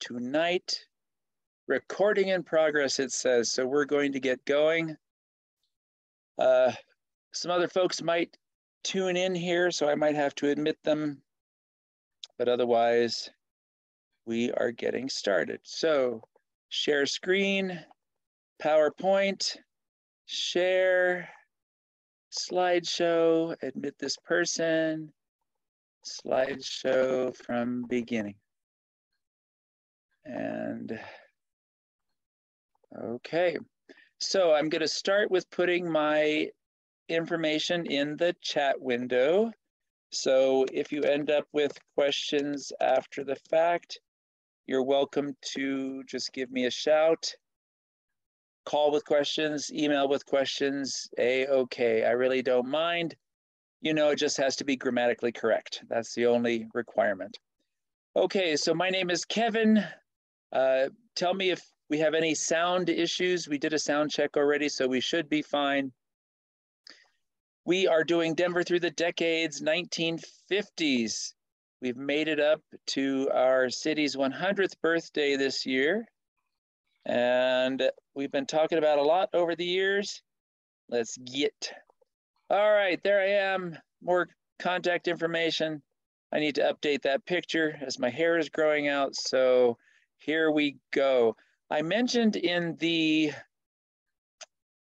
tonight. Recording in progress, it says. So we're going to get going. Uh, some other folks might tune in here, so I might have to admit them. But otherwise, we are getting started. So share screen, PowerPoint, share, slideshow, admit this person, slideshow from beginning. And okay, so I'm going to start with putting my information in the chat window. So if you end up with questions after the fact, you're welcome to just give me a shout, call with questions, email with questions, a okay. I really don't mind. You know, it just has to be grammatically correct. That's the only requirement. Okay, so my name is Kevin. Uh, tell me if we have any sound issues. We did a sound check already, so we should be fine. We are doing Denver through the decades, 1950s. We've made it up to our city's 100th birthday this year. And we've been talking about a lot over the years. Let's get. All right, there I am. More contact information. I need to update that picture as my hair is growing out. So here we go. I mentioned in the,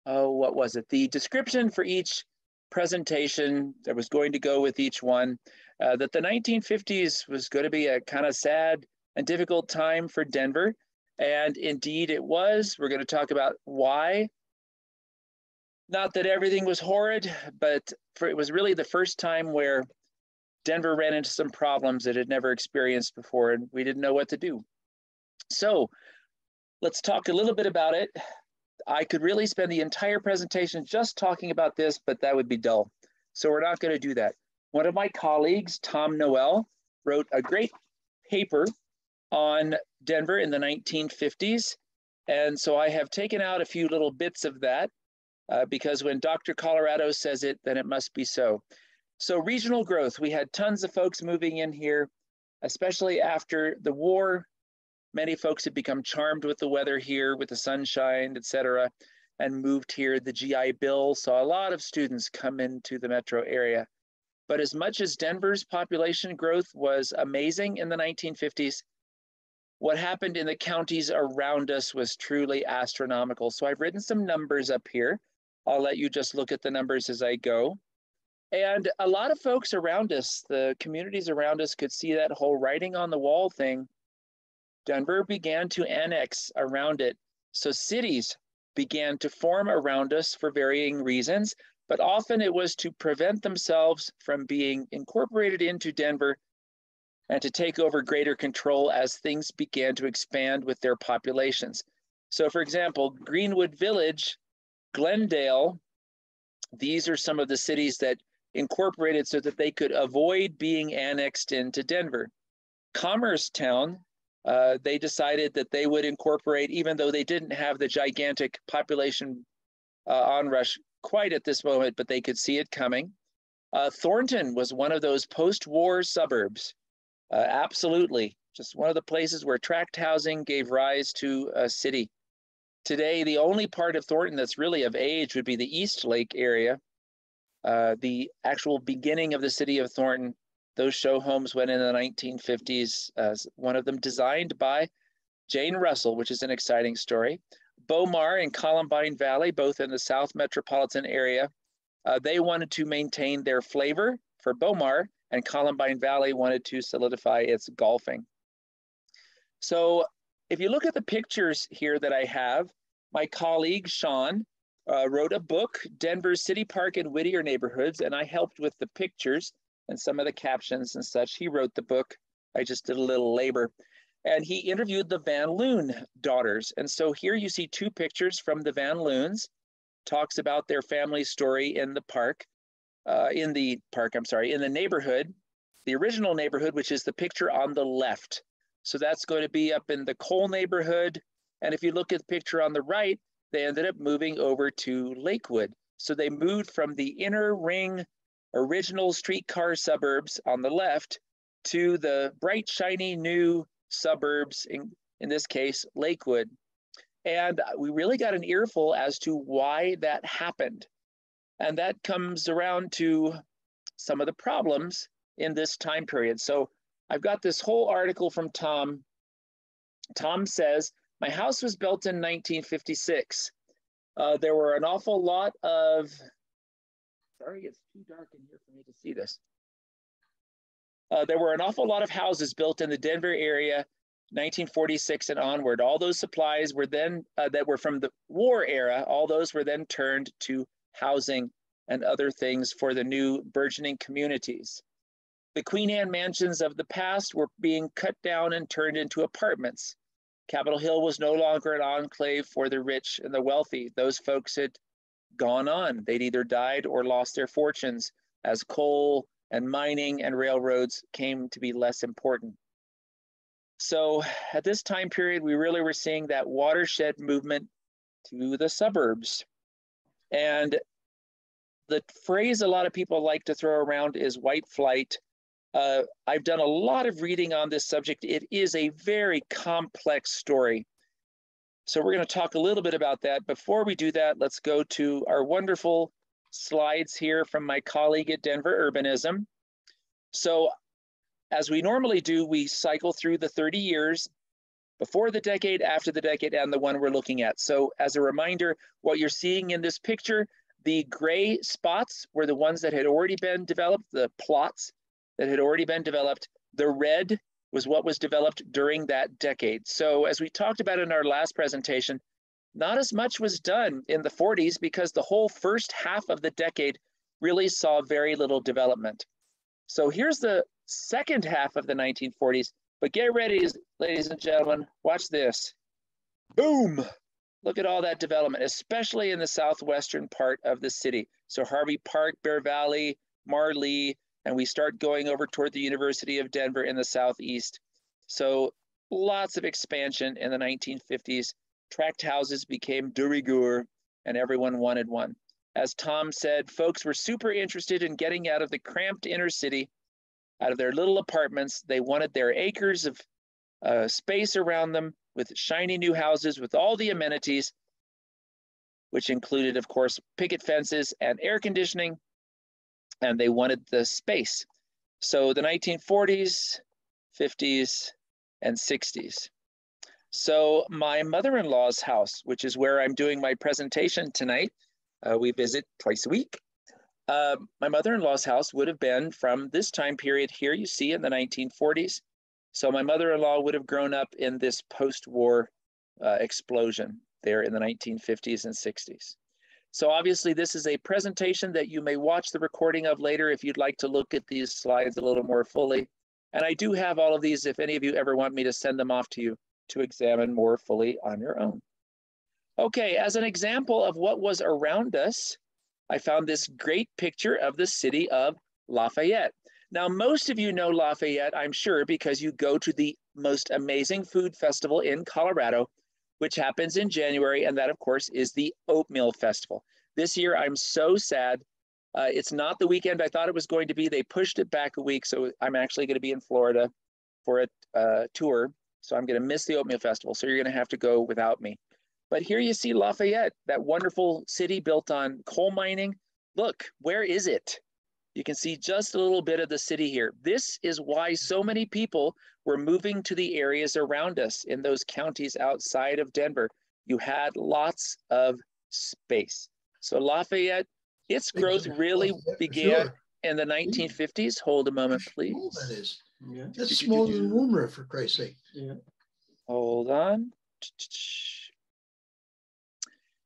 oh, what was it? The description for each presentation that was going to go with each one, uh, that the 1950s was going to be a kind of sad and difficult time for Denver. And indeed it was. We're going to talk about why. Not that everything was horrid, but for, it was really the first time where Denver ran into some problems it had never experienced before, and we didn't know what to do. So let's talk a little bit about it. I could really spend the entire presentation just talking about this, but that would be dull. So we're not going to do that. One of my colleagues, Tom Noel, wrote a great paper on Denver in the 1950s. And so I have taken out a few little bits of that uh, because when Dr. Colorado says it, then it must be so. So regional growth, we had tons of folks moving in here, especially after the war. Many folks had become charmed with the weather here, with the sunshine, et cetera, and moved here. The GI Bill saw a lot of students come into the metro area. But as much as Denver's population growth was amazing in the 1950s, what happened in the counties around us was truly astronomical. So I've written some numbers up here. I'll let you just look at the numbers as I go. And a lot of folks around us, the communities around us, could see that whole writing on the wall thing. Denver began to annex around it. So cities began to form around us for varying reasons, but often it was to prevent themselves from being incorporated into Denver and to take over greater control as things began to expand with their populations. So, for example, Greenwood Village, Glendale, these are some of the cities that incorporated so that they could avoid being annexed into Denver. Commerce Town, uh, they decided that they would incorporate, even though they didn't have the gigantic population uh, onrush quite at this moment, but they could see it coming. Uh, Thornton was one of those post war suburbs uh, absolutely. Just one of the places where tract housing gave rise to a city. Today, the only part of Thornton that's really of age would be the Eastlake area. Uh, the actual beginning of the city of Thornton, those show homes went in the 1950s, uh, one of them designed by Jane Russell, which is an exciting story. Bow Mar and Columbine Valley, both in the South metropolitan area, uh, they wanted to maintain their flavor for Bow Mar and Columbine Valley wanted to solidify its golfing. So if you look at the pictures here that I have, my colleague Sean uh, wrote a book, Denver City Park and Whittier Neighborhoods, and I helped with the pictures and some of the captions and such. He wrote the book. I just did a little labor. And he interviewed the Van Loon daughters. And so here you see two pictures from the Van Loons, talks about their family story in the park uh, in the park, I'm sorry, in the neighborhood, the original neighborhood, which is the picture on the left. So that's going to be up in the Cole neighborhood. And if you look at the picture on the right, they ended up moving over to Lakewood. So they moved from the inner ring original streetcar suburbs on the left to the bright, shiny new suburbs in, in this case, Lakewood. And we really got an earful as to why that happened. And that comes around to some of the problems in this time period. So I've got this whole article from Tom. Tom says, My house was built in 1956. Uh, there were an awful lot of, sorry, it's too dark in here for me to see this. Uh, there were an awful lot of houses built in the Denver area 1946 and onward. All those supplies were then, uh, that were from the war era, all those were then turned to housing and other things for the new burgeoning communities. The Queen Anne mansions of the past were being cut down and turned into apartments. Capitol Hill was no longer an enclave for the rich and the wealthy. Those folks had gone on. They'd either died or lost their fortunes as coal and mining and railroads came to be less important. So at this time period, we really were seeing that watershed movement to the suburbs. And the phrase a lot of people like to throw around is white flight. Uh, I've done a lot of reading on this subject. It is a very complex story. So we're going to talk a little bit about that. Before we do that, let's go to our wonderful slides here from my colleague at Denver Urbanism. So as we normally do, we cycle through the 30 years before the decade, after the decade, and the one we're looking at. So as a reminder, what you're seeing in this picture, the gray spots were the ones that had already been developed, the plots that had already been developed. The red was what was developed during that decade. So as we talked about in our last presentation, not as much was done in the 40s because the whole first half of the decade really saw very little development. So here's the second half of the 1940s. But get ready, ladies and gentlemen, watch this. Boom! Look at all that development, especially in the southwestern part of the city. So Harvey Park, Bear Valley, Mar Lee, and we start going over toward the University of Denver in the southeast. So lots of expansion in the 1950s. Tract houses became de rigueur, and everyone wanted one. As Tom said, folks were super interested in getting out of the cramped inner city out of their little apartments. They wanted their acres of uh, space around them with shiny new houses with all the amenities, which included, of course, picket fences and air conditioning. And they wanted the space. So the 1940s, 50s, and 60s. So my mother-in-law's house, which is where I'm doing my presentation tonight, uh, we visit twice a week. Uh, my mother-in-law's house would have been from this time period here you see in the 1940s. So my mother-in-law would have grown up in this post-war uh, explosion there in the 1950s and 60s. So obviously this is a presentation that you may watch the recording of later if you'd like to look at these slides a little more fully. And I do have all of these if any of you ever want me to send them off to you to examine more fully on your own. Okay, as an example of what was around us, I found this great picture of the city of Lafayette. Now, most of you know Lafayette, I'm sure, because you go to the most amazing food festival in Colorado, which happens in January. And that, of course, is the Oatmeal Festival. This year, I'm so sad. Uh, it's not the weekend I thought it was going to be. They pushed it back a week. So I'm actually going to be in Florida for a uh, tour. So I'm going to miss the Oatmeal Festival. So you're going to have to go without me. But here you see Lafayette, that wonderful city built on coal mining. Look, where is it? You can see just a little bit of the city here. This is why so many people were moving to the areas around us in those counties outside of Denver. You had lots of space. So Lafayette, its growth really began sure. in the 1950s. Hold a moment, please. That is. Yeah. That's smaller than Woomera, for Christ's sake. Yeah. Hold on.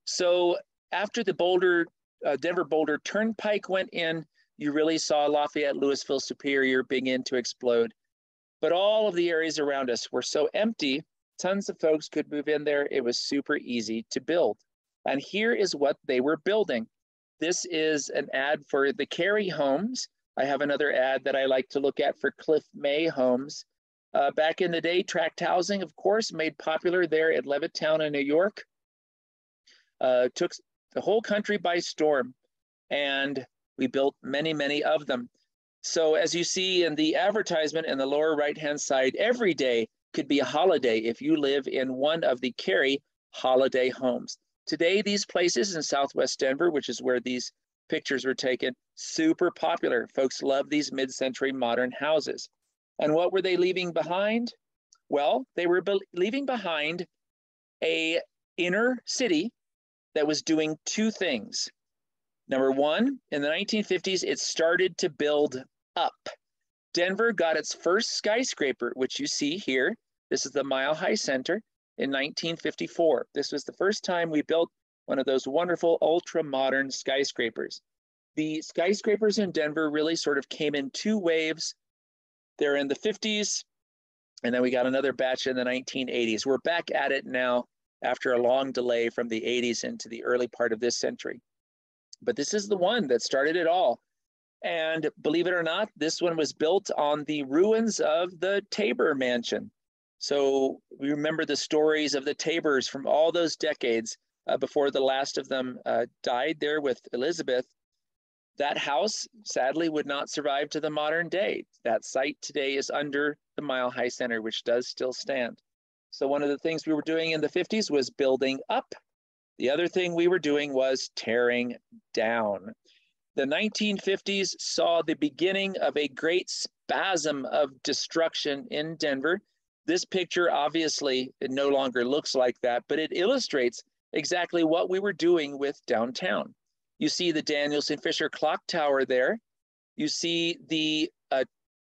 So after the Boulder, uh, Denver Boulder Turnpike went in, you really saw Lafayette, Louisville, Superior begin to explode. But all of the areas around us were so empty, tons of folks could move in there. It was super easy to build. And here is what they were building. This is an ad for the Carey Homes. I have another ad that I like to look at for Cliff May Homes. Uh, back in the day, tract housing, of course, made popular there at Levittown in New York uh, took the whole country by storm, and we built many, many of them. So as you see in the advertisement in the lower right-hand side, every day could be a holiday if you live in one of the Carey holiday homes. Today, these places in Southwest Denver, which is where these pictures were taken, super popular. Folks love these mid-century modern houses. And what were they leaving behind? Well, they were be leaving behind a inner city that was doing two things. Number one, in the 1950s, it started to build up. Denver got its first skyscraper, which you see here. This is the Mile High Center in 1954. This was the first time we built one of those wonderful ultra modern skyscrapers. The skyscrapers in Denver really sort of came in two waves. They're in the 50s, and then we got another batch in the 1980s. We're back at it now after a long delay from the 80s into the early part of this century. But this is the one that started it all. And believe it or not, this one was built on the ruins of the Tabor Mansion. So we remember the stories of the Tabors from all those decades uh, before the last of them uh, died there with Elizabeth. That house sadly would not survive to the modern day. That site today is under the Mile High Center, which does still stand. So one of the things we were doing in the 50s was building up. The other thing we were doing was tearing down. The 1950s saw the beginning of a great spasm of destruction in Denver. This picture, obviously, it no longer looks like that, but it illustrates exactly what we were doing with downtown. You see the Daniels and Fisher clock tower there. You see the uh,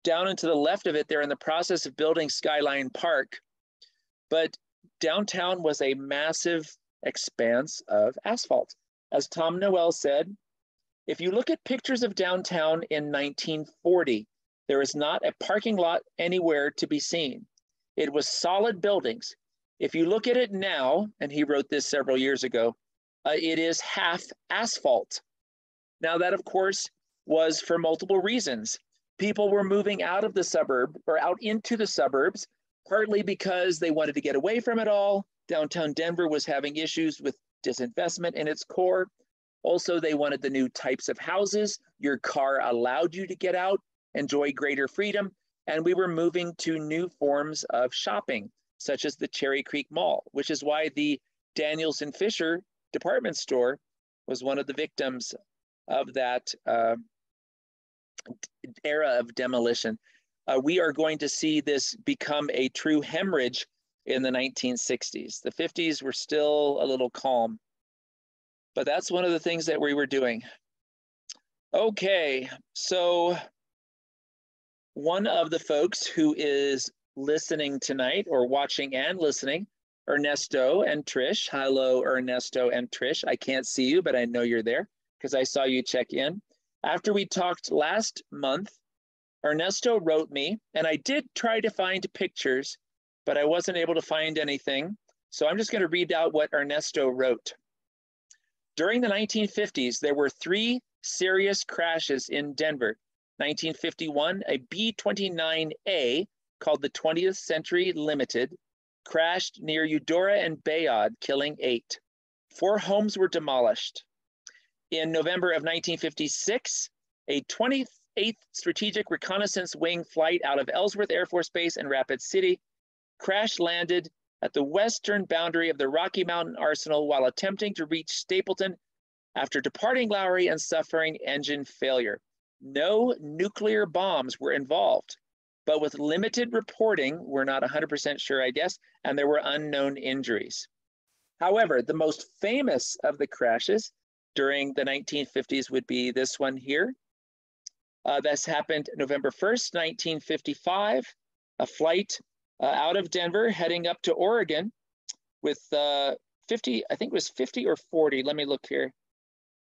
down and to the left of it, they're in the process of building Skyline Park. But downtown was a massive expanse of asphalt. As Tom Noel said, if you look at pictures of downtown in 1940, there is not a parking lot anywhere to be seen. It was solid buildings. If you look at it now, and he wrote this several years ago, uh, it is half asphalt. Now, that of course was for multiple reasons. People were moving out of the suburb or out into the suburbs, partly because they wanted to get away from it all. Downtown Denver was having issues with disinvestment in its core. Also, they wanted the new types of houses. Your car allowed you to get out, enjoy greater freedom. And we were moving to new forms of shopping, such as the Cherry Creek Mall, which is why the Daniels and Fisher department store was one of the victims of that uh, era of demolition. Uh, we are going to see this become a true hemorrhage in the 1960s. The 50s were still a little calm. But that's one of the things that we were doing. Okay, so one of the folks who is listening tonight or watching and listening, Ernesto and Trish. Hello, Ernesto and Trish. I can't see you, but I know you're there because I saw you check in. After we talked last month, Ernesto wrote me, and I did try to find pictures, but I wasn't able to find anything. So I'm just going to read out what Ernesto wrote. During the 1950s, there were three serious crashes in Denver. 1951, a B-29A called the 20th Century Limited crashed near Eudora and Bayaud, killing eight. Four homes were demolished. In November of 1956, a 28th Strategic Reconnaissance Wing flight out of Ellsworth Air Force Base in Rapid City crash landed at the western boundary of the Rocky Mountain Arsenal while attempting to reach Stapleton after departing Lowry and suffering engine failure. No nuclear bombs were involved, but with limited reporting, we're not 100% sure, I guess, and there were unknown injuries. However, the most famous of the crashes during the 1950s would be this one here. Uh, this happened November 1st, 1955. A flight uh, out of Denver, heading up to Oregon with uh, 50, I think it was 50 or 40. Let me look here.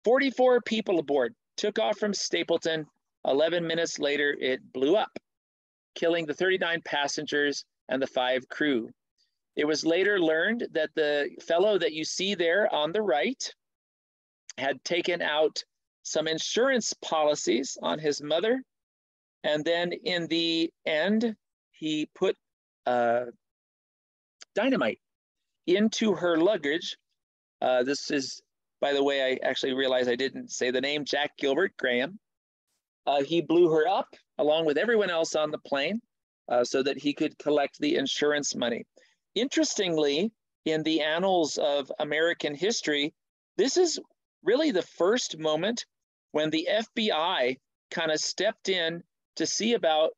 44 people aboard, took off from Stapleton. 11 minutes later, it blew up, killing the 39 passengers and the five crew. It was later learned that the fellow that you see there on the right had taken out some insurance policies on his mother. And then in the end, he put uh, dynamite into her luggage. Uh, this is, by the way, I actually realized I didn't say the name Jack Gilbert Graham. Uh, he blew her up along with everyone else on the plane. uh, so that he could collect the insurance money. Interestingly, in the annals of American history, this is really the first moment when the FBI kind of stepped in to see about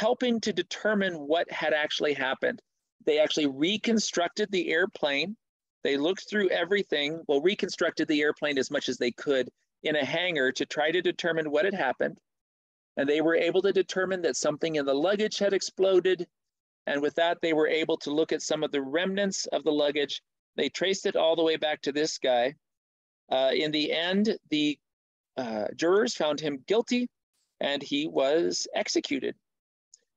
helping to determine what had actually happened. They actually reconstructed the airplane. They looked through everything, well, reconstructed the airplane as much as they could in a hangar to try to determine what had happened. And they were able to determine that something in the luggage had exploded. And with that, they were able to look at some of the remnants of the luggage. They traced it all the way back to this guy. Uh, in the end, the uh, jurors found him guilty and he was executed.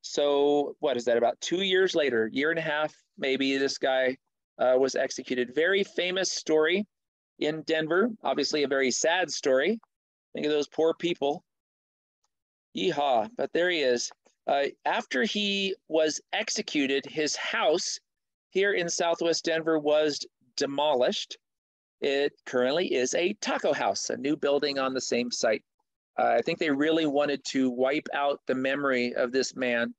So, what is that? About two years later, year and a half, maybe, this guy uh, was executed. Very famous story in Denver. Obviously, a very sad story. Think of those poor people. Yeehaw! But there he is. Uh, after he was executed, his house here in Southwest Denver was demolished. It currently is a taco house, a new building on the same site. Uh, I think they really wanted to wipe out the memory of this man.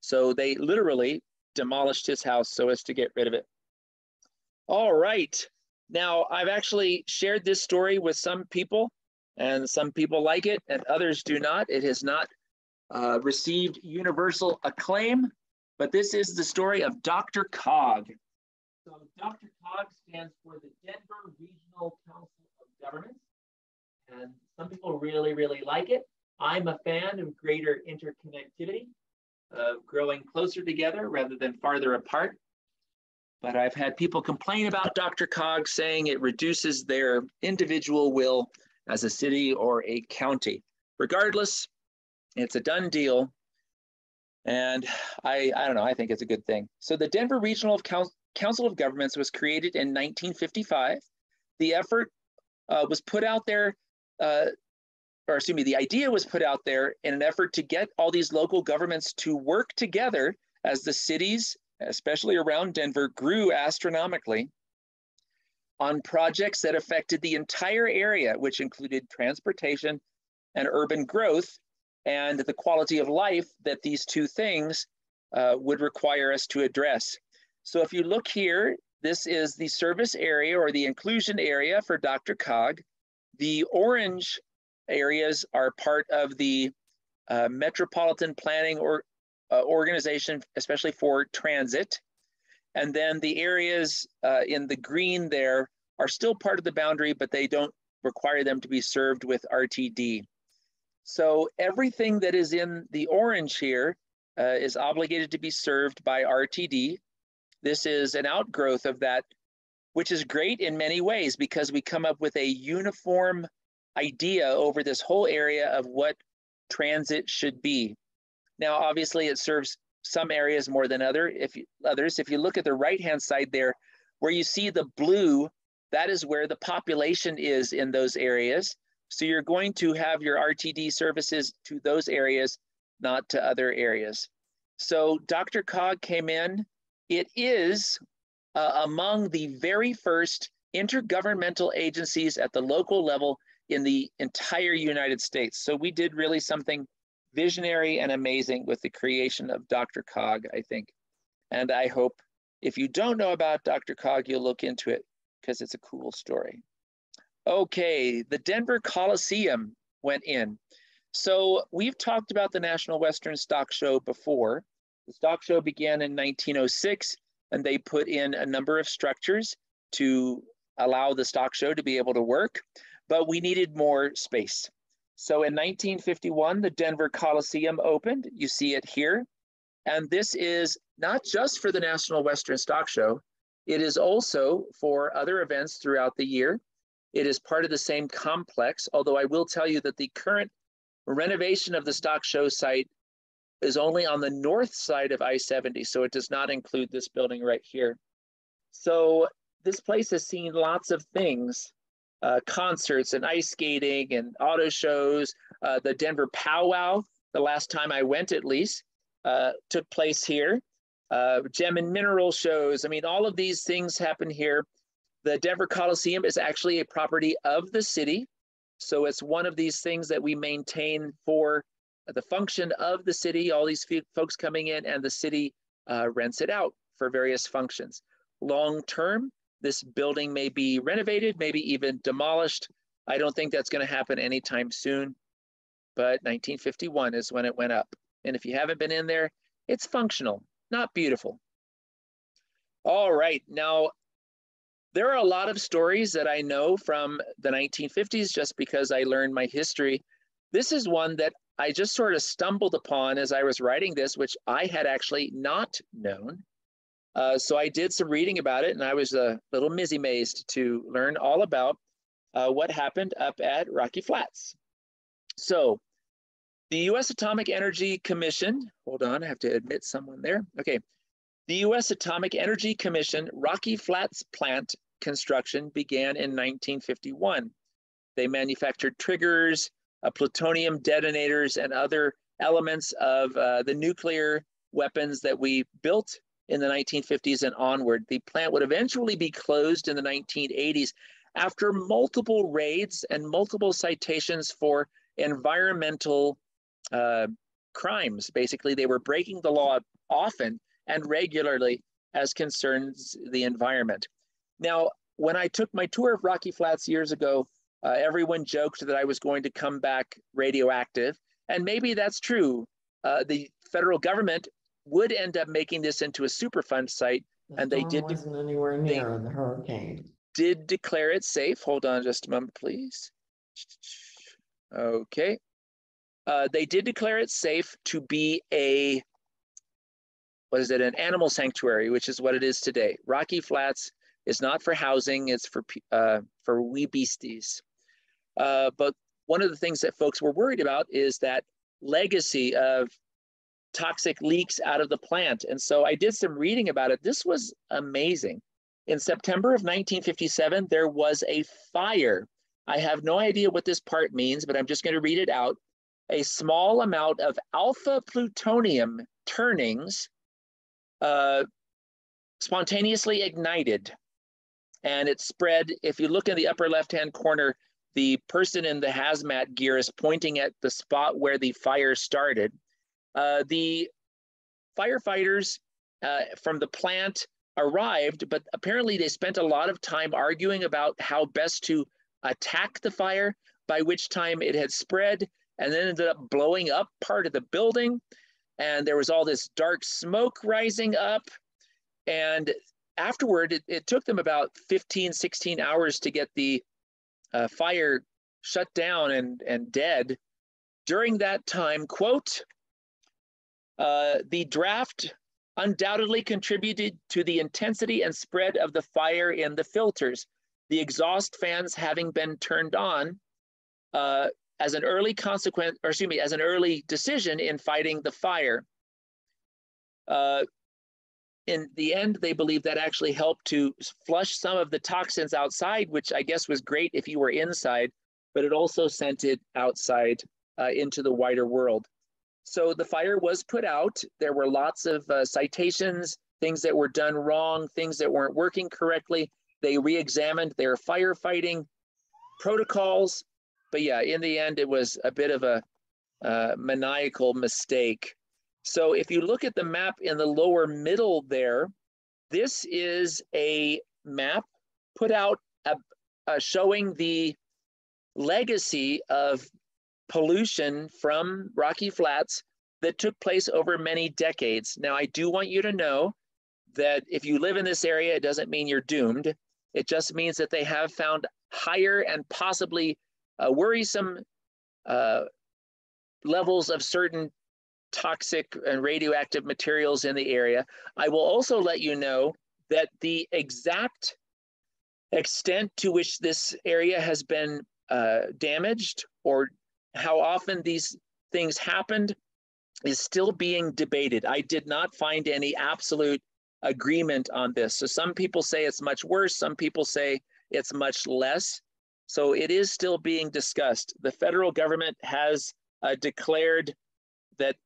So they literally demolished his house so as to get rid of it. All right. Now, I've actually shared this story with some people, and some people like it, and others do not. It has not uh, received universal acclaim, but this is the story of Dr. Cog. So Dr. Cog stands for the Denver Regional Council of Governments. And some people really, really like it. I'm a fan of greater interconnectivity, of growing closer together rather than farther apart. But I've had people complain about Dr. Cog saying it reduces their individual will as a city or a county. Regardless, it's a done deal. And I, I don't know, I think it's a good thing. So the Denver Regional Council Council of Governments was created in 1955. The effort uh, was put out there, uh, or excuse me, the idea was put out there in an effort to get all these local governments to work together as the cities, especially around Denver, grew astronomically on projects that affected the entire area, which included transportation and urban growth and the quality of life that these two things uh, would require us to address. So if you look here, this is the service area or the inclusion area for Dr. Cog. The orange areas are part of the uh, metropolitan planning or uh, organization, especially for transit. And then the areas uh, in the green there are still part of the boundary, but they don't require them to be served with RTD. So everything that is in the orange here uh, is obligated to be served by RTD. This is an outgrowth of that, which is great in many ways because we come up with a uniform idea over this whole area of what transit should be. Now, obviously, it serves some areas more than other. If you, others, if you look at the right-hand side there, where you see the blue, that is where the population is in those areas. So you're going to have your RTD services to those areas, not to other areas. So Dr. Cog came in it is uh, among the very first intergovernmental agencies at the local level in the entire United States. So we did really something visionary and amazing with the creation of Dr. Cog, I think. And I hope if you don't know about Dr. Cog, you'll look into it because it's a cool story. Okay, the Denver Coliseum went in. So we've talked about the National Western Stock Show before. The stock show began in 1906, and they put in a number of structures to allow the stock show to be able to work, but we needed more space. So in 1951, the Denver Coliseum opened. You see it here. And this is not just for the National Western Stock Show, it is also for other events throughout the year. It is part of the same complex, although I will tell you that the current renovation of the stock show site is only on the north side of I-70, so it does not include this building right here. So this place has seen lots of things, uh, concerts and ice skating and auto shows. Uh, the Denver Powwow, the last time I went at least, uh, took place here. Uh, gem and mineral shows. I mean, all of these things happen here. The Denver Coliseum is actually a property of the city. So it's one of these things that we maintain for the function of the city, all these folks coming in, and the city uh, rents it out for various functions. Long term, this building may be renovated, maybe even demolished. I don't think that's going to happen anytime soon, but 1951 is when it went up. And if you haven't been in there, it's functional, not beautiful. All right, now there are a lot of stories that I know from the 1950s just because I learned my history. This is one that I just sort of stumbled upon as I was writing this, which I had actually not known. Uh, so I did some reading about it, and I was a little mizzy mazed to learn all about uh, what happened up at Rocky Flats. So the U.S. Atomic Energy Commission, hold on, I have to admit someone there. Okay. The U.S. Atomic Energy Commission Rocky Flats plant construction began in 1951. They manufactured triggers, uh, plutonium detonators, and other elements of uh, the nuclear weapons that we built in the 1950s and onward. The plant would eventually be closed in the 1980s after multiple raids and multiple citations for environmental uh, crimes. Basically, they were breaking the law often and regularly as concerns the environment. Now, when I took my tour of Rocky Flats years ago, uh, everyone joked that I was going to come back radioactive. And maybe that's true. Uh, the federal government would end up making this into a Superfund site, The and they did Wasn't anywhere near the hurricane. did declare it safe. Hold on just a moment, please. Okay. Uh, they did declare it safe to be a, what is it, an animal sanctuary, which is what it is today. Rocky Flats is not for housing, it's for, uh, for wee beasties. Uh, but one of the things that folks were worried about is that legacy of toxic leaks out of the plant. And so I did some reading about it. This was amazing. In September of 1957, there was a fire. I have no idea what this part means, but I'm just going to read it out. A small amount of alpha plutonium turnings uh, spontaneously ignited. And it spread. If you look in the upper left hand corner, the person in the hazmat gear is pointing at the spot where the fire started. Uh, the firefighters uh, from the plant arrived, but apparently they spent a lot of time arguing about how best to attack the fire, by which time it had spread and then ended up blowing up part of the building. And there was all this dark smoke rising up. And afterward, it, it took them about 15, 16 hours to get the uh, fire shut down and, and dead. During that time, quote, uh, the draft undoubtedly contributed to the intensity and spread of the fire in the filters. The exhaust fans having been turned on uh, as an early consequence, or excuse me, as an early decision in fighting the fire. Uh, in the end, they believe that actually helped to flush some of the toxins outside, which I guess was great if you were inside, but it also sent it outside uh, into the wider world. So the fire was put out. There were lots of uh, citations, things that were done wrong, things that weren't working correctly. They re examined their firefighting protocols. But yeah, in the end, it was a bit of a uh, maniacal mistake. So if you look at the map in the lower middle there, this is a map put out uh, showing the legacy of pollution from Rocky Flats that took place over many decades. Now, I do want you to know that if you live in this area, it doesn't mean you're doomed. It just means that they have found higher and possibly uh, worrisome uh, levels of certain toxic and radioactive materials in the area. I will also let you know that the exact extent to which this area has been uh, damaged or how often these things happened is still being debated. I did not find any absolute agreement on this. So some people say it's much worse, some people say it's much less. So it is still being discussed. The federal government has uh, declared that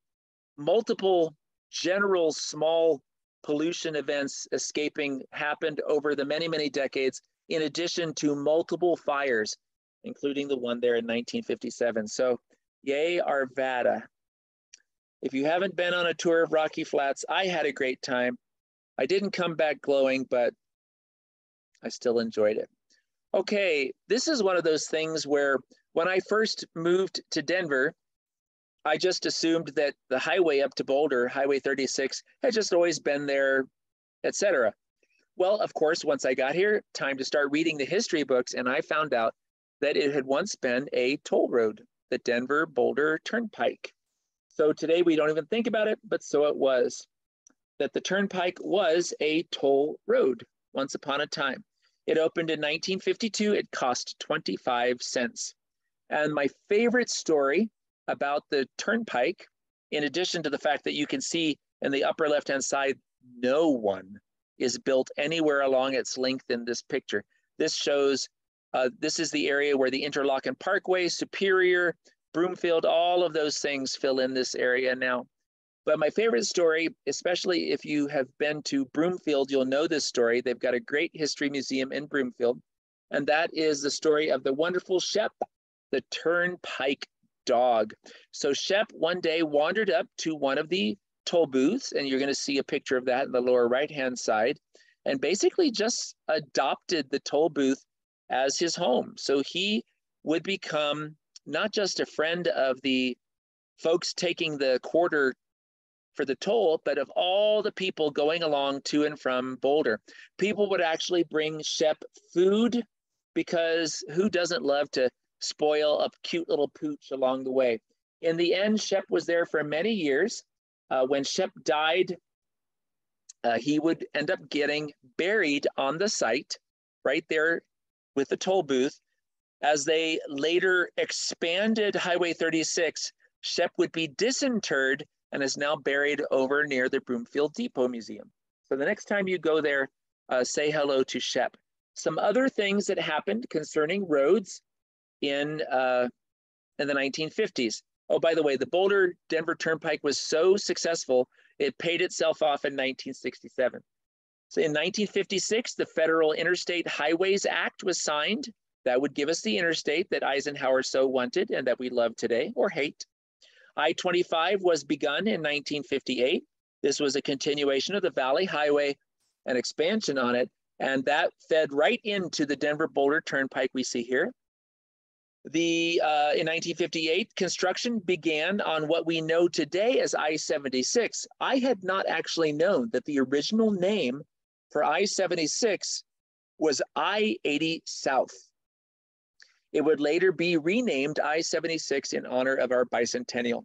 multiple general small pollution events escaping happened over the many, many decades, in addition to multiple fires, including the one there in 1957. So, yay, Arvada. If you haven't been on a tour of Rocky Flats, I had a great time. I didn't come back glowing, but I still enjoyed it. Okay, this is one of those things where when I first moved to Denver, I just assumed that the highway up to Boulder, Highway 36, had just always been there, etc. Well, of course, once I got here, time to start reading the history books, and I found out that it had once been a toll road, the Denver Boulder Turnpike. So today we don't even think about it, but so it was. That the Turnpike was a toll road once upon a time. It opened in 1952. It cost 25 cents. And my favorite story about the Turnpike, in addition to the fact that you can see in the upper left-hand side, no one is built anywhere along its length in this picture. This shows, uh, this is the area where the Interlocken Parkway, Superior, Broomfield, all of those things fill in this area now. But my favorite story, especially if you have been to Broomfield, you'll know this story. They've got a great history museum in Broomfield. And that is the story of the wonderful Shep, the turnpike dog. So Shep one day wandered up to one of the toll booths, and you're going to see a picture of that in the lower right hand side, and basically just adopted the toll booth as his home. So he would become not just a friend of the folks taking the quarter for the toll, but of all the people going along to and from Boulder. People would actually bring Shep food because who doesn't love to spoil of cute little pooch along the way? In the end, Shep was there for many years. Uh, when Shep died, uh, he would end up getting buried on the site right there with the toll booth. As they later expanded Highway 36, Shep would be disinterred and is now buried over near the Broomfield Depot Museum. So the next time you go there, uh, say hello to Shep. Some other things that happened concerning roads in, uh, in the 1950s. Oh, by the way, the Boulder Denver Turnpike was so successful, it paid itself off in 1967. So in 1956, the Federal Interstate Highways Act was signed. That would give us the interstate that Eisenhower so wanted and that we love today or hate. I 25 was begun in 1958. This was a continuation of the Valley Highway, an expansion on it, and that fed right into the Denver Boulder Turnpike we see here. The uh, in 1958, construction began on what we know today as I-76. I had not actually known that the original name for I-76 was I-80 South. It would later be renamed I-76 in honor of our bicentennial.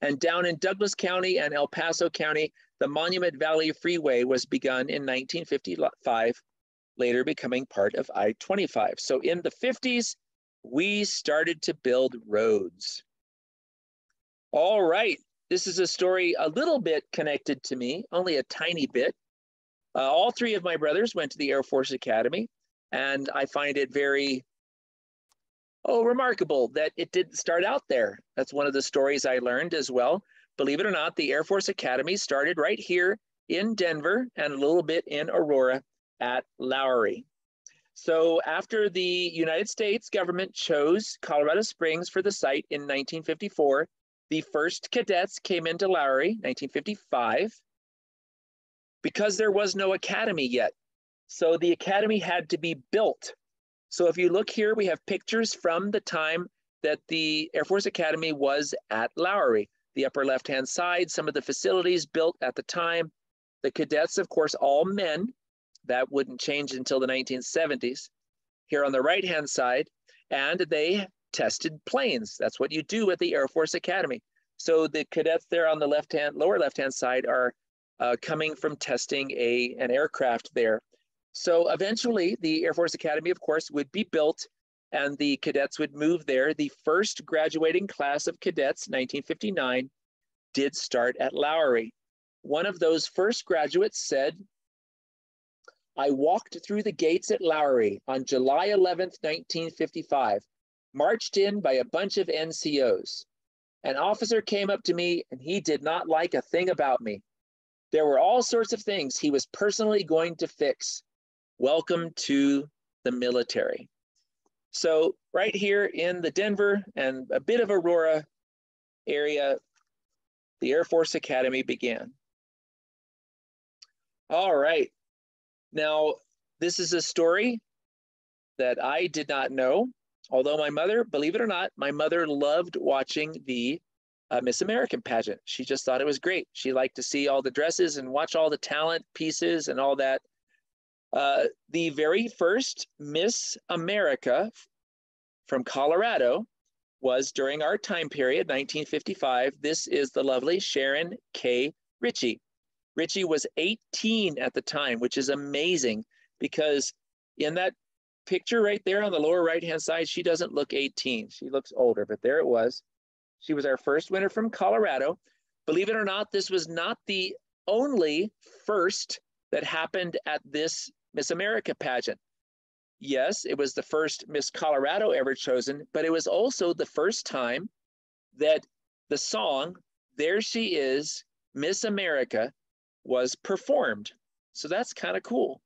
And down in Douglas County and El Paso County, the Monument Valley Freeway was begun in 1955, later becoming part of I-25. So in the 50s, we started to build roads. All right, this is a story a little bit connected to me, only a tiny bit. Uh, all three of my brothers went to the Air Force Academy, and I find it very, oh, remarkable that it didn't start out there. That's one of the stories I learned as well. Believe it or not, the Air Force Academy started right here in Denver and a little bit in Aurora at Lowry. So after the United States government chose Colorado Springs for the site in 1954, the first cadets came into Lowry, 1955, because there was no academy yet. So the academy had to be built. So if you look here, we have pictures from the time that the Air Force Academy was at Lowry. The upper left-hand side, some of the facilities built at the time. The cadets, of course, all men, that wouldn't change until the 1970s. Here on the right hand side, and they tested planes. That's what you do at the Air Force Academy. So the cadets there on the left hand, lower left hand side are uh, coming from testing a, an aircraft there. So eventually, the Air Force Academy, of course, would be built and the cadets would move there. The first graduating class of cadets, 1959, did start at Lowry. One of those first graduates said, I walked through the gates at Lowry on July 11th, 1955, marched in by a bunch of NCOs. An officer came up to me and he did not like a thing about me. There were all sorts of things he was personally going to fix. Welcome to the military. So, right here in the Denver and a bit of Aurora area, the Air Force Academy began. All right. Now, this is a story that I did not know, although my mother, believe it or not, my mother loved watching the uh, Miss American pageant. She just thought it was great. She liked to see all the dresses and watch all the talent pieces and all that. Uh, the very first Miss America from Colorado was during our time period, 1955. This is the lovely Sharon K. Ritchie. Ritchie was 18 at the time, which is amazing because in that picture right there on the lower right hand side, she doesn't look 18. She looks older, but there it was. She was our first winner from Colorado. Believe it or not, this was not the only first that happened at this Miss America pageant. Yes, it was the first Miss Colorado ever chosen, but it was also the first time that the song, There She Is, Miss America, was performed. So that's kind of cool.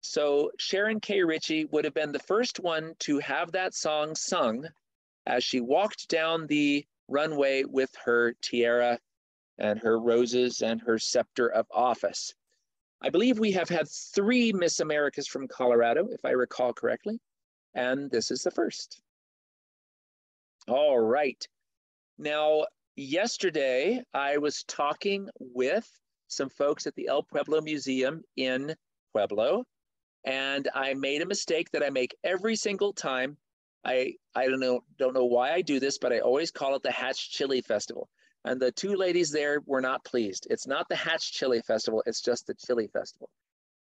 So Sharon K. Ritchie would have been the first one to have that song sung as she walked down the runway with her tiara and her roses and her scepter of office. I believe we have had three Miss Americas from Colorado, if I recall correctly, and this is the first. All right. Now, yesterday I was talking with some folks at the El Pueblo Museum in Pueblo, and I made a mistake that I make every single time. I I don't know don't know why I do this, but I always call it the Hatch Chili Festival. And the two ladies there were not pleased. It's not the Hatch Chili Festival, it's just the Chili Festival.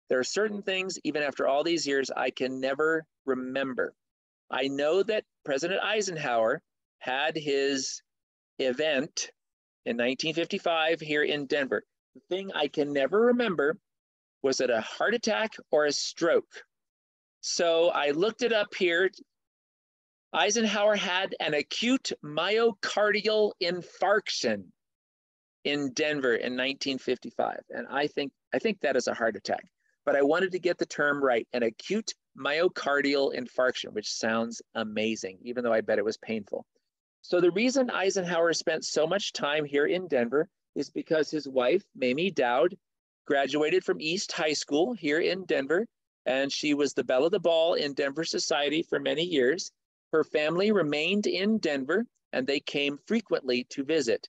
There are certain things, even after all these years, I can never remember. I know that President Eisenhower had his event in 1955 here in Denver. The thing I can never remember was it a heart attack or a stroke? So I looked it up here Eisenhower had an acute myocardial infarction in Denver in 1955. And I think, I think that is a heart attack. But I wanted to get the term right an acute myocardial infarction, which sounds amazing, even though I bet it was painful. So the reason Eisenhower spent so much time here in Denver is because his wife, Mamie Doud, graduated from East High School here in Denver, and she was the belle of the ball in Denver society for many years. Her family remained in Denver and they came frequently to visit.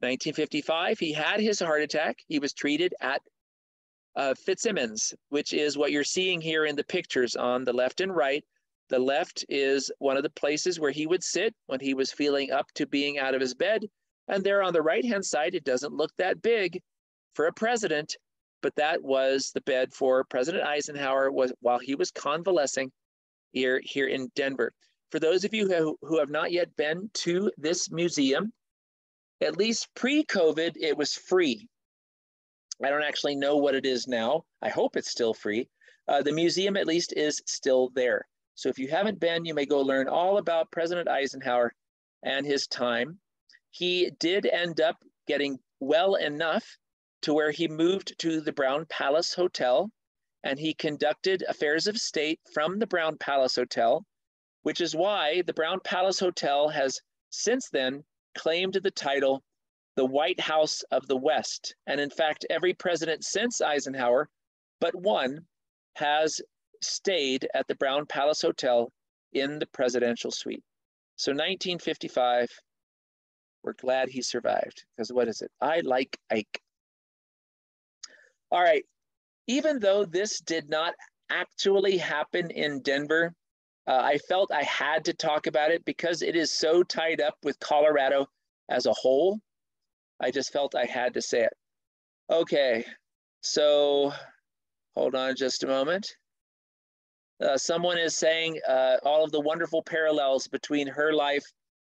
1955, he had his heart attack. He was treated at uh, Fitzsimons, which is what you're seeing here in the pictures on the left and right. The left is one of the places where he would sit when he was feeling up to being out of his bed. And there on the right hand side, it doesn't look that big for a president, but that was the bed for President Eisenhower was while he was convalescing here, here in Denver. For those of you who, who have not yet been to this museum, at least pre-COVID, it was free. I don't actually know what it is now. I hope it's still free. Uh, the museum at least is still there. So if you haven't been, you may go learn all about President Eisenhower and his time. He did end up getting well enough to where he moved to the Brown Palace Hotel and he conducted affairs of state from the Brown Palace Hotel which is why the Brown Palace Hotel has since then claimed the title the White House of the West. And in fact, every president since Eisenhower, but one, has stayed at the Brown Palace Hotel in the presidential suite. So 1955, we're glad he survived because what is it? I like Ike. All right. Even though this did not actually happen in Denver, uh, I felt I had to talk about it because it is so tied up with Colorado as a whole. I just felt I had to say it. Okay, so hold on just a moment. Uh, someone is saying uh, all of the wonderful parallels between her life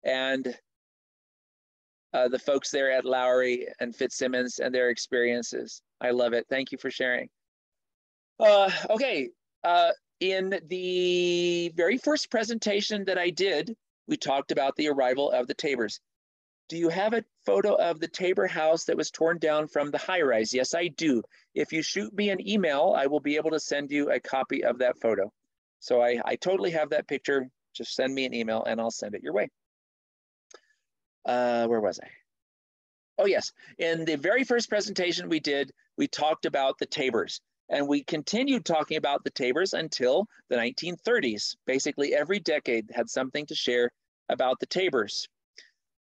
and uh, the folks there at Lowry and Fitzsimons and their experiences. I love it. Thank you for sharing. Uh, okay, uh, in the very first presentation that I did, we talked about the arrival of the Tabors. Do you have a photo of the Tabor house that was torn down from the high rise? Yes, I do. If you shoot me an email, I will be able to send you a copy of that photo. So I, I totally have that picture. Just send me an email and I'll send it your way. Uh, where was I? Oh, yes. In the very first presentation we did, we talked about the Tabors. And we continued talking about the Tabors until the 1930s. Basically, every decade had something to share about the Tabors.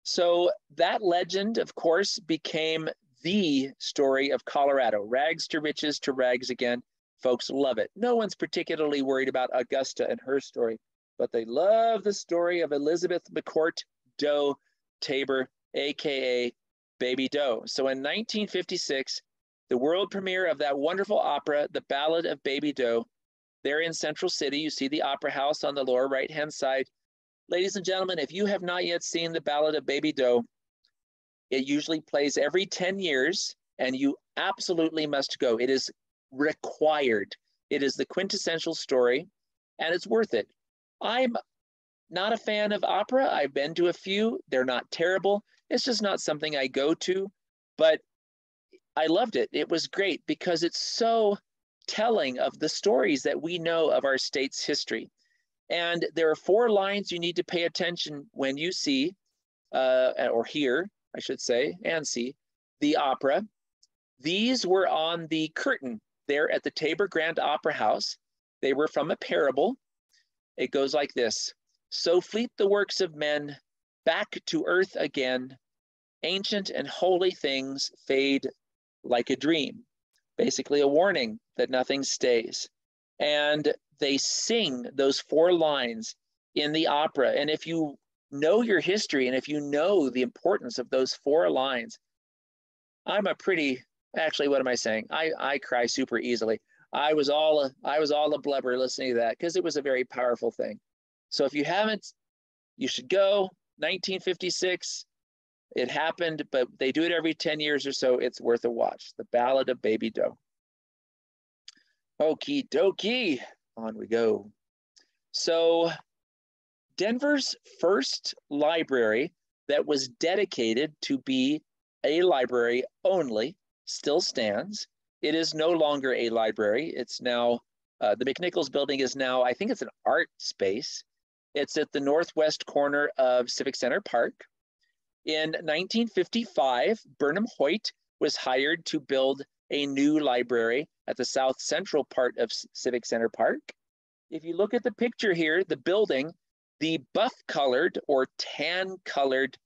So that legend, of course, became the story of Colorado rags to riches to rags again. Folks love it. No one's particularly worried about Augusta and her story, but they love the story of Elizabeth McCourt Doe Tabor, AKA Baby Doe. So in 1956, the world premiere of that wonderful opera, The Ballad of Baby Doe. There in Central City, you see the Opera House on the lower right hand side. Ladies and gentlemen, if you have not yet seen The Ballad of Baby Doe, it usually plays every 10 years, and you absolutely must go. It is required. It is the quintessential story, and it's worth it. I'm not a fan of opera. I've been to a few, they're not terrible. It's just not something I go to, but I loved it. It was great because it's so telling of the stories that we know of our state's history. And there are four lines you need to pay attention when you see, uh, or hear, I should say, and see the opera. These were on the curtain there at the Tabor Grand Opera House. They were from a parable. It goes like this So fleet the works of men back to earth again. Ancient and holy things fade like a dream, basically a warning that nothing stays. And they sing those four lines in the opera. And if you know your history and if you know the importance of those four lines, I'm a pretty actually what am I saying? I, I cry super easily. I was all a, I was all a blubber listening to that because it was a very powerful thing. So if you haven't, you should go. 1956, it happened, but they do it every 10 years or so. It's worth a watch. The Ballad of Baby Doe. Okie dokie, on we go. So, Denver's first library that was dedicated to be a library only still stands. It is no longer a library. It's now, uh, the McNichols building is now, I think it's an art space. It's at the northwest corner of Civic Center Park. In 1955, Burnham Hoyt was hired to build a new library at the south central part of Civic Center Park. If you look at the picture here, the building, the buff colored or tan colored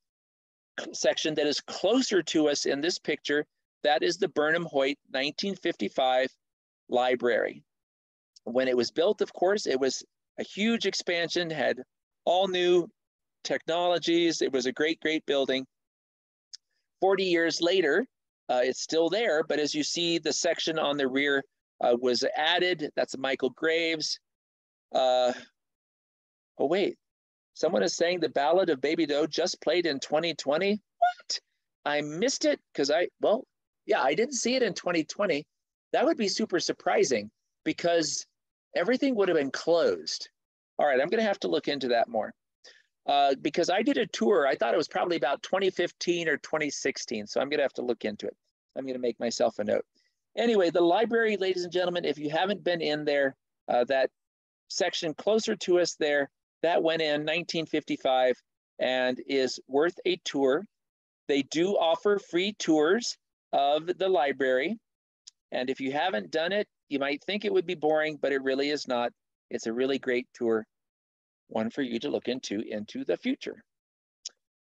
section that is closer to us in this picture, that is the Burnham Hoyt 1955 library. When it was built, of course, it was a huge expansion, had all new technologies. It was a great, great building. 40 years later, uh, it's still there, but as you see, the section on the rear uh, was added. That's Michael Graves. Uh, oh, wait. Someone is saying the Ballad of Baby Doe just played in 2020. What? I missed it because I, well, yeah, I didn't see it in 2020. That would be super surprising because everything would have been closed. All right, I'm going to have to look into that more uh, because I did a tour. I thought it was probably about 2015 or 2016. So I'm going to have to look into it. I'm going to make myself a note. Anyway, the library, ladies and gentlemen, if you haven't been in there, uh, that section closer to us there, that went in 1955 and is worth a tour. They do offer free tours of the library. And if you haven't done it, you might think it would be boring, but it really is not. It's a really great tour one for you to look into into the future.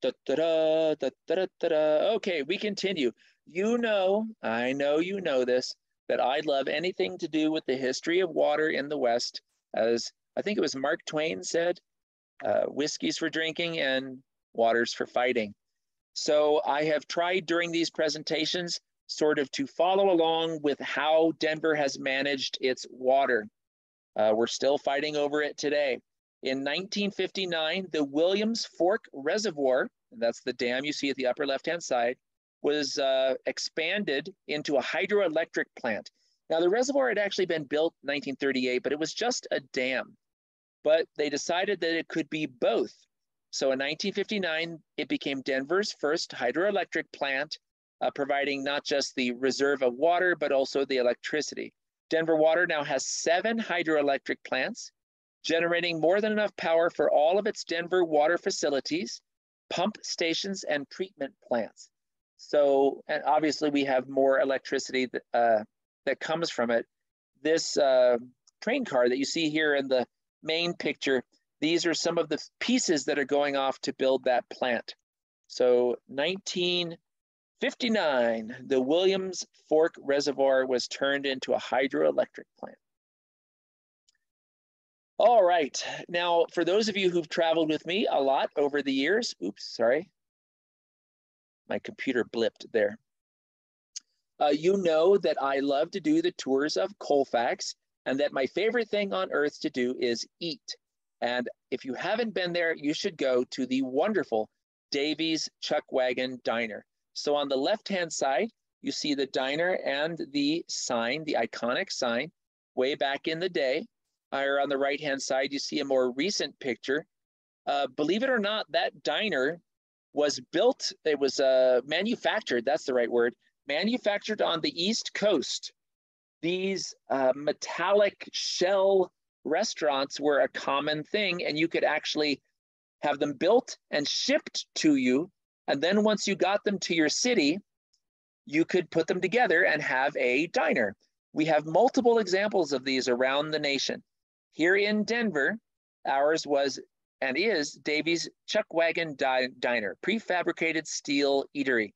Da, da, da, okay, we continue. You know, I know you know this, that I love anything to do with the history of water in the West. As I think it was Mark Twain said, uh, whiskeys for drinking and waters for fighting. So I have tried during these presentations sort of to follow along with how Denver has managed its water. Uh, we're still fighting over it today. In 1959, the Williams Fork Reservoir, that's the dam you see at the upper left-hand side, was uh, expanded into a hydroelectric plant. Now, the reservoir had actually been built in 1938, but it was just a dam. But they decided that it could be both. So in 1959, it became Denver's first hydroelectric plant, uh, providing not just the reserve of water, but also the electricity. Denver Water now has seven hydroelectric plants generating more than enough power for all of its Denver water facilities, pump stations, and treatment plants. So, and obviously we have more electricity that, uh, that comes from it. This uh, train car that you see here in the main picture, these are some of the pieces that are going off to build that plant. So 1959, the Williams Fork Reservoir was turned into a hydroelectric plant. All right, now for those of you who've traveled with me a lot over the years, oops, sorry, my computer blipped there. Uh, you know that I love to do the tours of Colfax and that my favorite thing on earth to do is eat. And if you haven't been there, you should go to the wonderful Davies Chuck Wagon Diner. So on the left-hand side, you see the diner and the sign, the iconic sign, way back in the day. Or on the right-hand side, you see a more recent picture. Uh, believe it or not, that diner was built, it was uh, manufactured, that's the right word, manufactured on the East Coast. These uh, metallic shell restaurants were a common thing, and you could actually have them built and shipped to you. And then once you got them to your city, you could put them together and have a diner. We have multiple examples of these around the nation. Here in Denver, ours was and is Davies Chuck Wagon Di- Diner, prefabricated steel eatery.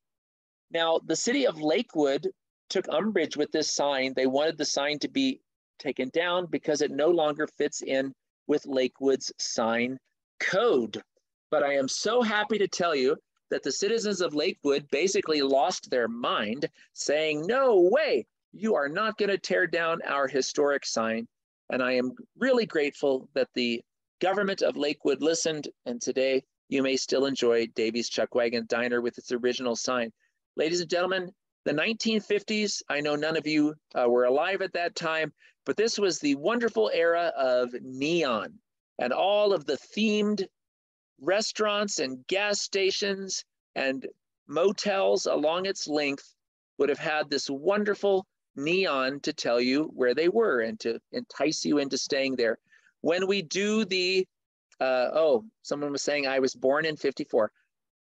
Now, the city of Lakewood took umbrage with this sign. They wanted the sign to be taken down because it no longer fits in with Lakewood's sign code. But I am so happy to tell you that the citizens of Lakewood basically lost their mind, saying, No way, you are not going to tear down our historic sign. And I am really grateful that the government of Lakewood listened, and today you may still enjoy Davies Chuck Wagon Diner with its original sign. Ladies and gentlemen, the 1950s, I know none of you uh, were alive at that time, but this was the wonderful era of neon and all of the themed restaurants and gas stations and motels along its length would have had this wonderful neon to tell you where they were and to entice you into staying there when we do the, uh, oh, someone was saying I was born in 54.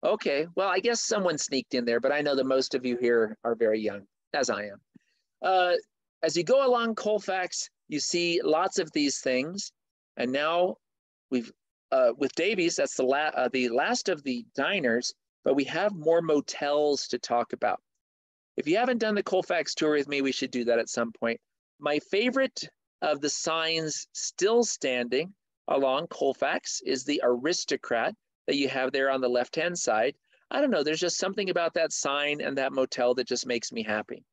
Okay, well, I guess someone sneaked in there, but I know that most of you here are very young, as I am. Uh, as you go along Colfax, you see lots of these things. And now we've, uh, with Davies, that's the, la uh, the last of the diners, but we have more motels to talk about. If you haven't done the Colfax tour with me, we should do that at some point. My favorite of the signs still standing along Colfax is the aristocrat that you have there on the left hand side. I don't know, there's just something about that sign and that motel that just makes me happy.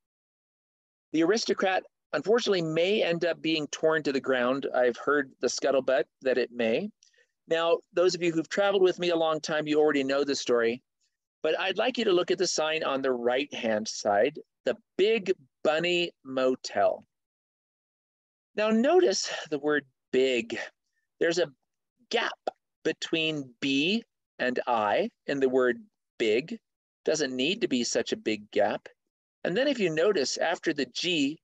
The aristocrat, unfortunately, may end up being torn to the ground. I've heard the scuttlebutt that it may. Now, those of you who've traveled with me a long time, you already know the story, but I'd like you to look at the sign on the right hand side, the Big Bunny Motel. Now notice the word big. There's a gap between B and I in the word big. Doesn't need to be such a big gap. And then if you notice after the G,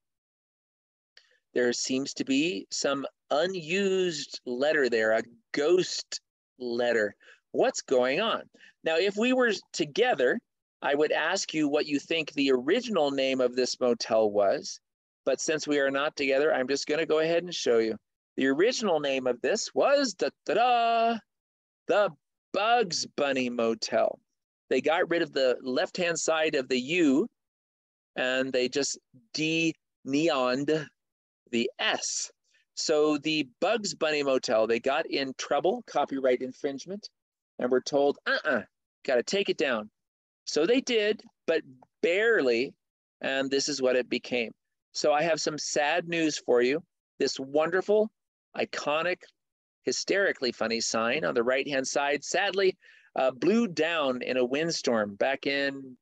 there seems to be some unused letter there, a ghost letter. What's going on? Now, if we were together, I would ask you what you think the original name of this motel was. But since we are not together, I'm just going to go ahead and show you. The original name of this was da, da, da, the Bugs Bunny Motel. They got rid of the left hand side of the U and they just de neoned the S. So the Bugs Bunny Motel, they got in trouble, copyright infringement, and were told, uh uh-uh, uh, got to take it down. So they did, but barely, and this is what it became. So I have some sad news for you. This wonderful, iconic, hysterically funny sign on the right hand side, sadly, uh, blew down in a windstorm back in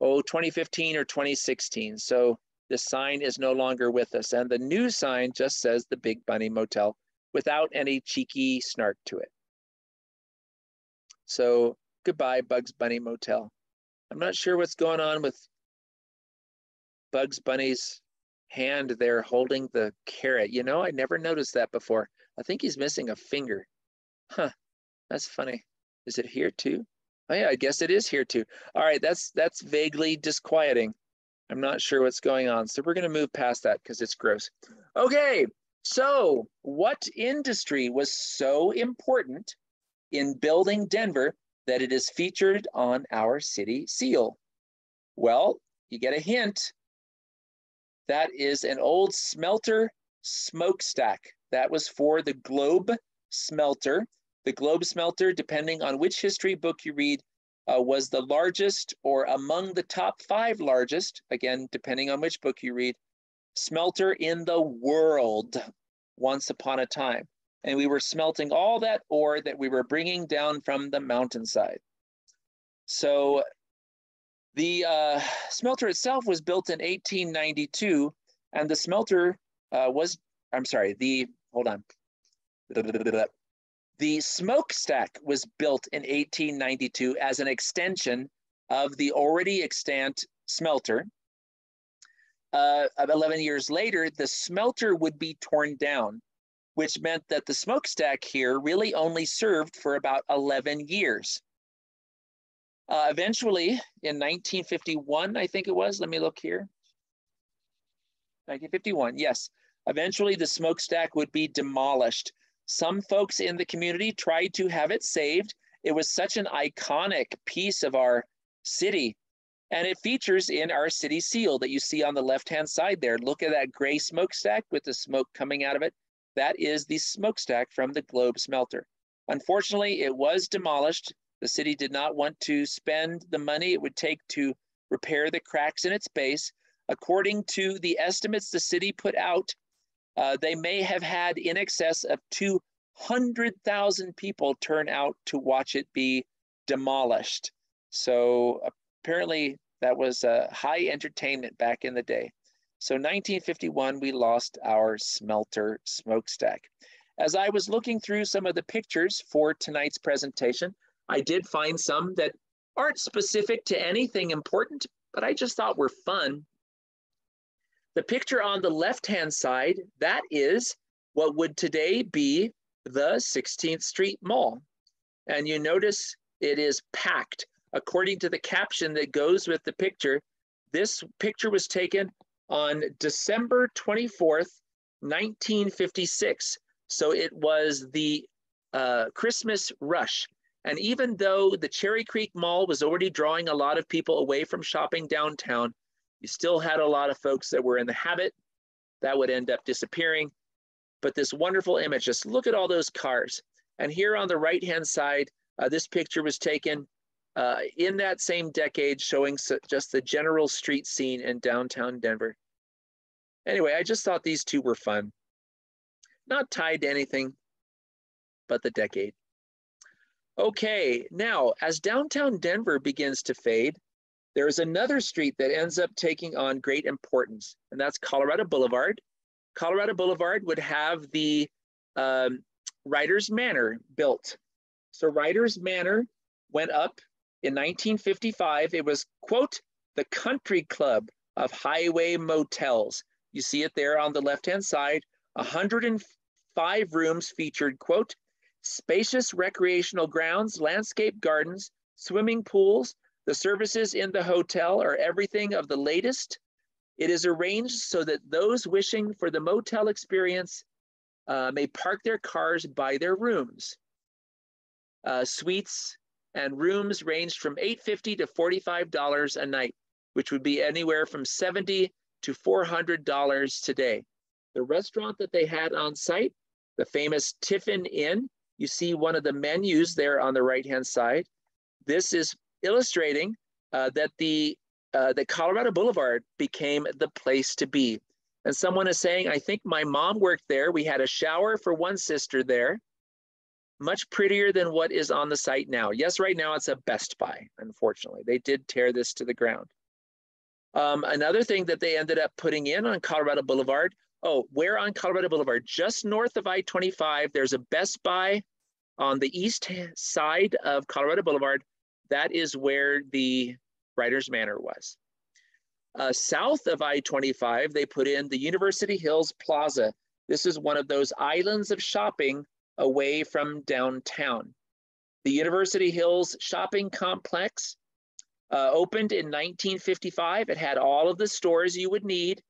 oh 2015 or 2016. So the sign is no longer with us, and the new sign just says the Big Bunny Motel without any cheeky snark to it. So goodbye, Bugs Bunny Motel. I'm not sure what's going on with Bugs Bunny's hand there holding the carrot. You know, I never noticed that before. I think he's missing a finger. Huh, that's funny. Is it here too? Oh yeah, I guess it is here too. All right, that's that's vaguely disquieting. I'm not sure what's going on. So we're gonna move past that because it's gross. Okay, so what industry was so important in building Denver that it is featured on our city seal? Well, you get a hint. That is an old smelter smokestack. That was for the Globe smelter. The Globe smelter, depending on which history book you read, uh, was the largest or among the top five largest, again, depending on which book you read, smelter in the world once upon a time. And we were smelting all that ore that we were bringing down from the mountainside. So the uh, smelter itself was built in 1892, and the smelter uh, was, I'm sorry, the, hold on. The smokestack was built in 1892 as an extension of the already extant smelter. Uh, 11 years later, the smelter would be torn down, which meant that the smokestack here really only served for about 11 years. Uh, eventually, in 1951, I think it was, let me look here. 1951, yes. Eventually, the smokestack would be demolished. Some folks in the community tried to have it saved. It was such an iconic piece of our city. And it features in our city seal that you see on the left hand side there. Look at that gray smokestack with the smoke coming out of it. That is the smokestack from the Globe smelter. Unfortunately, it was demolished the city did not want to spend the money it would take to repair the cracks in its base. According to the estimates the city put out, uh, they may have had in excess of 200,000 people turn out to watch it be demolished. So apparently that was a high entertainment back in the day. So 1951, we lost our smelter smokestack. As I was looking through some of the pictures for tonight's presentation, I did find some that aren't specific to anything important, but I just thought were fun. The picture on the left-hand side, that is what would today be the 16th Street Mall. And you notice it is packed. According to the caption that goes with the picture, this picture was taken on December 24th, 1956. So it was the uh, Christmas rush. And even though the Cherry Creek Mall was already drawing a lot of people away from shopping downtown, you still had a lot of folks that were in the habit that would end up disappearing. But this wonderful image, just look at all those cars. And here on the right hand side, uh, this picture was taken uh, in that same decade, showing just the general street scene in downtown Denver. Anyway, I just thought these two were fun. Not tied to anything but the decade. Okay, now as downtown Denver begins to fade, there is another street that ends up taking on great importance, and that's Colorado Boulevard. Colorado Boulevard would have the um, Writers Manor built. So Writers Manor went up in 1955. It was, quote, the country club of highway motels. You see it there on the left-hand side. 105 rooms featured, quote, spacious recreational grounds, landscape gardens, swimming pools. The services in the hotel are everything of the latest. It is arranged so that those wishing for the motel experience uh, may park their cars by their rooms. Uh, suites and rooms ranged from 850 to $45 a night, which would be anywhere from 70 to $400 today. The restaurant that they had on site, the famous Tiffin Inn, you see one of the menus there on the right-hand side. This is illustrating uh, that the uh, that Colorado Boulevard became the place to be. And someone is saying, I think my mom worked there. We had a shower for one sister there. Much prettier than what is on the site now. Yes, right now it's a Best Buy, unfortunately. They did tear this to the ground. Um, another thing that they ended up putting in on Colorado Boulevard Oh, where on Colorado Boulevard? Just north of I 25, there's a Best Buy on the east side of Colorado Boulevard. That is where the Writers Manor was. Uh, south of I 25, they put in the University Hills Plaza. This is one of those islands of shopping away from downtown. The University Hills Shopping Complex uh, opened in 1955. It had all of the stores you would need.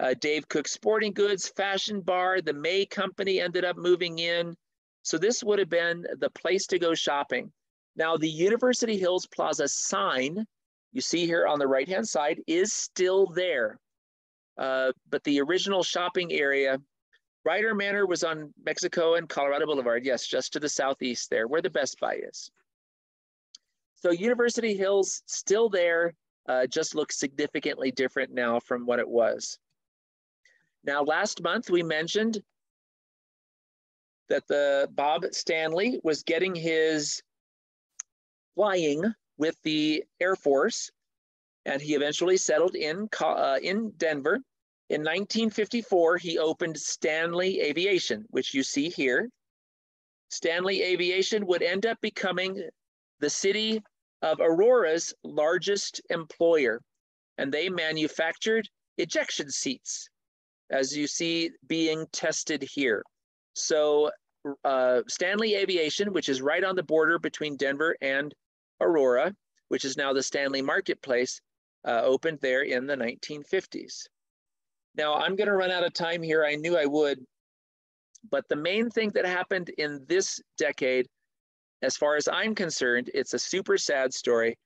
Uh, Dave Cook Sporting Goods, Fashion Bar, the May Company ended up moving in. So this would have been the place to go shopping. Now the University Hills Plaza sign, you see here on the right-hand side, is still there. Uh, but the original shopping area, Writers Manor was on Mexico and Colorado Boulevard. Yes, just to the southeast there, where the Best Buy is. So University Hills still there, uh, just looks significantly different now from what it was. Now, last month we mentioned that the Bob Stanley was getting his flying with the Air Force, and he eventually settled in, uh, in Denver. In 1954, he opened Stanley Aviation, which you see here. Stanley Aviation would end up becoming the city of Aurora's largest employer, and they manufactured ejection seats, as you see being tested here. So uh, Stanley Aviation, which is right on the border between Denver and Aurora, which is now the Stanley Marketplace, uh, opened there in the 1950s. Now, I'm going to run out of time here. I knew I would. But the main thing that happened in this decade, as far as I'm concerned, it's a super sad story.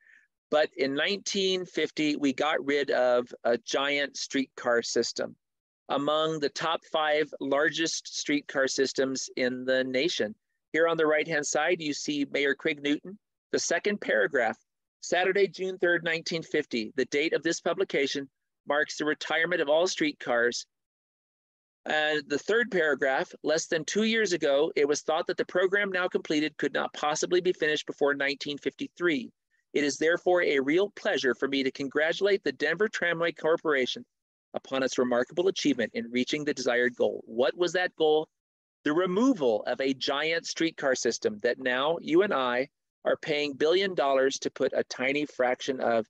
But in 1950, we got rid of a giant streetcar system among the top five largest streetcar systems in the nation. Here on the right-hand side, you see Mayor Quigg Newton. The second paragraph, Saturday, June 3rd, 1950, the date of this publication marks the retirement of all streetcars. And the third paragraph, less than two years ago, it was thought that the program now completed could not possibly be finished before 1953. It is therefore a real pleasure for me to congratulate the Denver Tramway Corporation upon its remarkable achievement in reaching the desired goal. What was that goal? The removal of a giant streetcar system that now you and I are paying billion dollars to put a tiny fraction of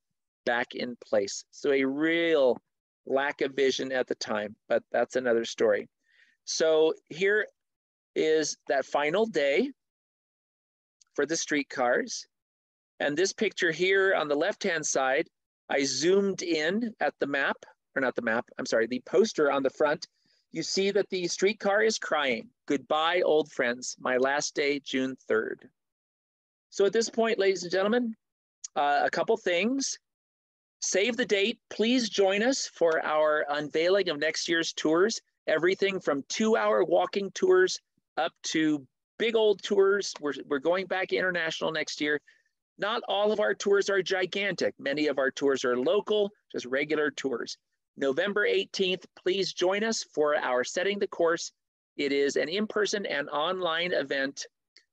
back in place. So a real lack of vision at the time, but that's another story. So here is that final day for the streetcars. And this picture here on the left-hand side, I zoomed in at the map or not the map, I'm sorry, the poster on the front, you see that the streetcar is crying. Goodbye, old friends. My last day, June 3rd. So at this point, ladies and gentlemen, uh, a couple things. Save the date. Please join us for our unveiling of next year's tours. Everything from two hour walking tours up to big old tours. We're, we're going back international next year. Not all of our tours are gigantic. Many of our tours are local, just regular tours. November 18th, please join us for our Setting the Course. It is an in-person and online event.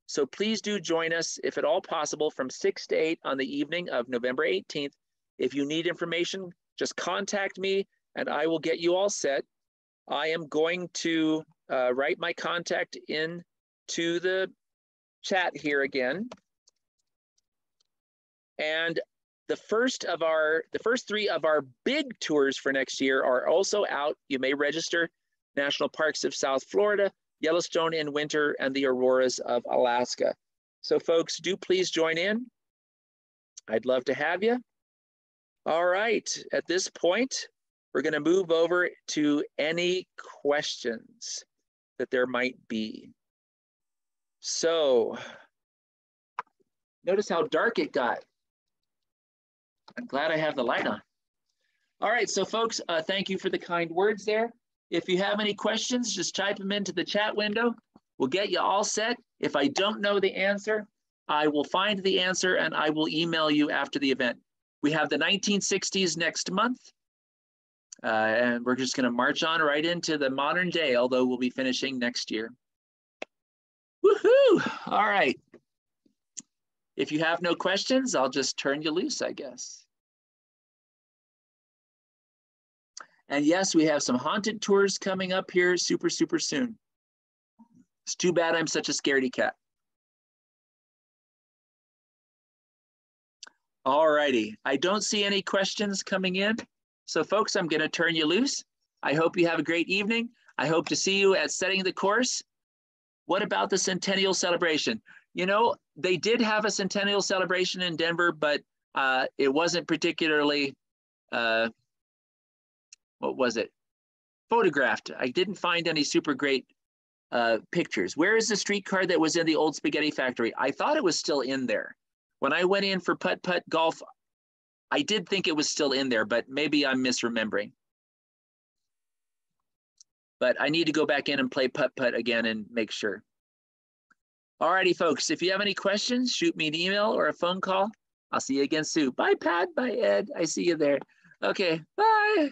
So please do join us, if at all possible, from 6 to 8 on the evening of November 18th. If you need information, just contact me and I will get you all set. I am going to uh, write my contact in to the chat here again. And the first of our, the first three of our big tours for next year are also out. You may register National Parks of South Florida, Yellowstone in winter, and the Auroras of Alaska. So folks, do please join in. I'd love to have you. All right, at this point, we're gonna move over to any questions that there might be. So, notice how dark it got. I'm glad I have the light on. All right, so folks, uh, thank you for the kind words there. If you have any questions, just type them into the chat window. We'll get you all set. If I don't know the answer, I will find the answer and I will email you after the event. We have the 1960s next month. Uh, and we're just gonna march on right into the modern day, although we'll be finishing next year. Woohoo! All right. If you have no questions, I'll just turn you loose, I guess. And yes, we have some haunted tours coming up here super, super soon. It's too bad I'm such a scaredy cat. All righty, I don't see any questions coming in. So folks, I'm gonna turn you loose. I hope you have a great evening. I hope to see you at Setting the Course. What about the Centennial Celebration? you know, they did have a centennial celebration in Denver, but uh, it wasn't particularly, uh, what was it? Photographed. I didn't find any super great uh, pictures. Where is the streetcar that was in the old spaghetti factory? I thought it was still in there. When I went in for putt putt golf, I did think it was still in there, but maybe I'm misremembering. But I need to go back in and play putt putt again and make sure. Alrighty, folks, if you have any questions, shoot me an email or a phone call. I'll see you again soon. Bye, Pat. Bye, Ed. I see you there. Okay, bye.